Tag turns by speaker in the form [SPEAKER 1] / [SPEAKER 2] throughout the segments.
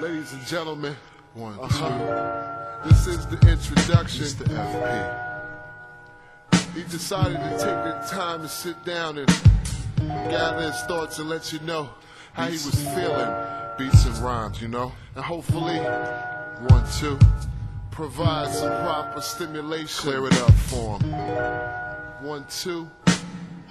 [SPEAKER 1] Ladies and gentlemen, one, uh-huh. two. This is the introduction to FP. He decided to take the time to sit down and gather his thoughts and let you know how he was feeling. Beats and rhymes, you know? And hopefully, one, two, provide some proper stimulation. Clear it up for him. One, two.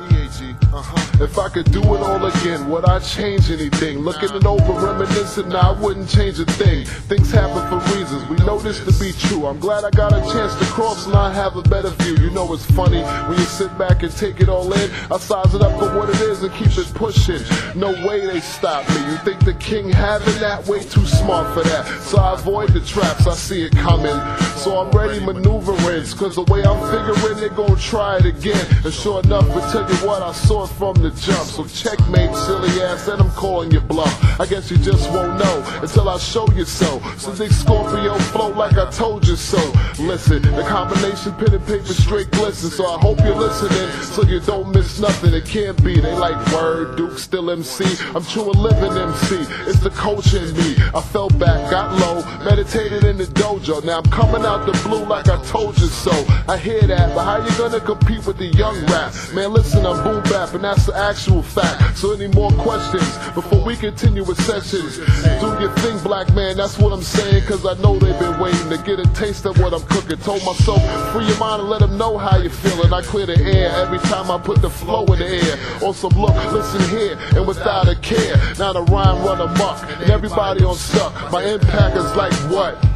[SPEAKER 1] EAG, uh-huh. If I could do it all again, would I change anything? Looking it over, reminiscing, I wouldn't change a thing. Things happen for reasons, we know this to be true. I'm glad I got a chance to cross and I have a better view. You know it's funny when you sit back and take it all in. I size it up for what it is and keep it pushing. No way they stop me. You think the king having that? Way too smart for that. So I avoid the traps, I see it coming. So I'm ready maneuvering, cause the way I'm figuring, they gon' try it again. And sure enough, we tell you what, I saw from the jump. So checkmate, silly ass, and I'm calling you bluff. I guess you just won't know until I show you so. So this Scorpio flow like I told you so. Listen, the combination pen and paper straight glisten. So I hope you're listening so you don't miss nothing. It can't be. They like word, Duke still MC. I'm true and living MC. It's the coach in me. I fell back, got low, meditated in the dojo. Now I'm coming out the blue like I told you so. I hear that, but how you gonna compete with the young rap? Man, listen, I'm boom bap, and that's the actual fact. So any more questions before we continue with sessions? Do your thing, black man, that's what I'm saying, cause I know they've been waiting to get a taste of what I'm cooking. Told myself, free your mind and let them know how you feeling. I clear the air every time I put the flow in the air. Also, look, listen here, and without a care. Now the rhyme run amok, and everybody on stuck. My impact is like what?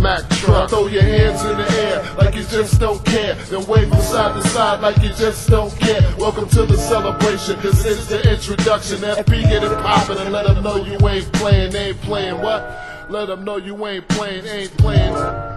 [SPEAKER 1] Mack truck. Throw your hands in the air like you just don't care. Then wave from side to side like you just don't care. Welcome to the celebration. This is the introduction. FP get it poppin' and let them know you ain't playing, ain't playing what? Let them know you ain't playing, ain't playing.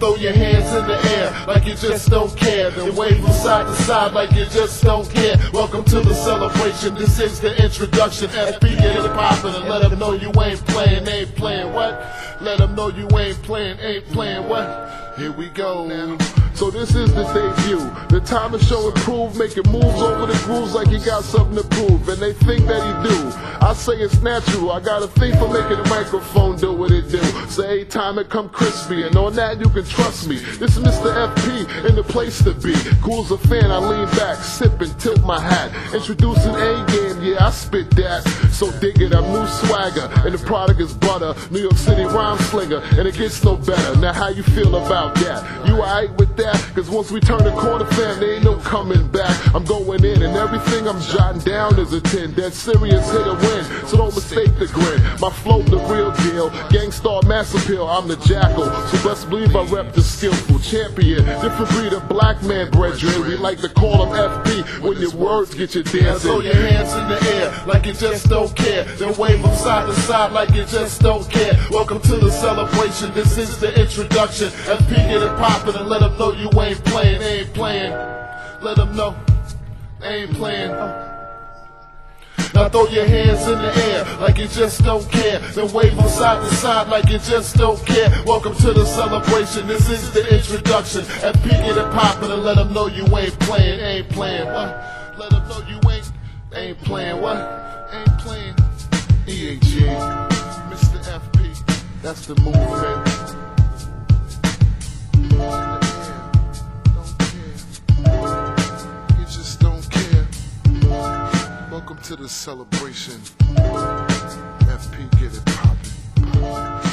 [SPEAKER 1] Throw your hands in the air like you just don't care. Then wave from side to side like you just don't care. Welcome to the celebration. This is the introduction. Get it poppin' and let them know you ain't playing, ain't playing what? Let them know you ain't playing, ain't playing what? Here we go now. So this is the debut. The time to show and prove, making moves over the grooves like he got something to prove. And they think that he do. I say it's natural. I got a thing for making the microphone do what it do. Every time it come crispy, and on that you can trust me. This is Mr. FP in the place to be. Cool as a fan, I lean back, sip and tilt my hat. Introducing A game, yeah, I spit that. So dig it, I'm new swagger, and the product is butter. New York City rhyme slinger, and it gets no better. Now how you feel about that? You alright with that? Cause once we turn the corner, fam, there ain't no coming back. I'm going in, and everything I'm jotting down is a 10. That serious hit or win, so don't mistake the grin. My flow, the real deal. Gang Starr mass appeal, I'm the jackal. So best believe I rep the skillful champion. Different breed of black man brethren. We like to call them FP when your words get you dancing. Throw your hands in the air like you just don't care. Then wave them side to side like you just don't care. Welcome to the celebration. This is the introduction. FP get it poppin' and let them know you ain't playing, ain't playing. Let them know, ain't playing. Now throw your hands in the air like you just don't care. Then wave from side to side like you just don't care. Welcome to the celebration. This is the introduction. FP get it poppin' and let them know you ain't playing, ain't playing. What? Let them know you ain't, ain't playing. What? Ain't playing. EAG, Mr. FP. That's the movement. Welcome to the celebration. FP get it poppin'.